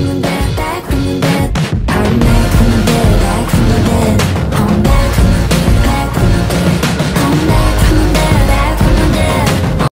I'm